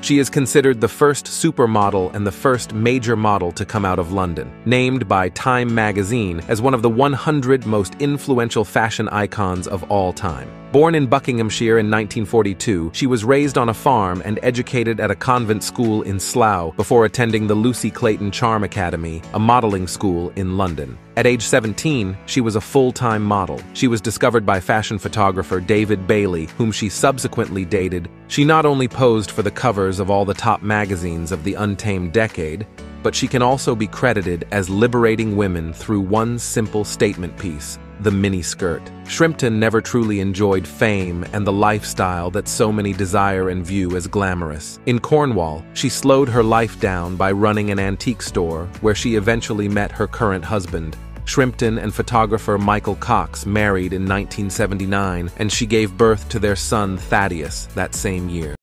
She is considered the first supermodel and the first major model to come out of London, named by Time magazine as one of the 100 most influential fashion icons of all time. Born in Buckinghamshire in 1942, she was raised on a farm and educated at a convent school in Slough before attending the Lucie Clayton Charm Academy, a modeling school in London. At age 17, she was a full-time model. She was discovered by fashion photographer David Bailey, whom she subsequently dated. She not only posed for the covers of all the top magazines of the untamed decade, but she can also be credited as liberating women through one simple statement piece, the miniskirt. Shrimpton never truly enjoyed fame and the lifestyle that so many desire and view as glamorous. In Cornwall, she slowed her life down by running an antique store where she eventually met her current husband, Shrimpton and photographer Michael Cox married in 1979, and she gave birth to their son Thaddeus that same year.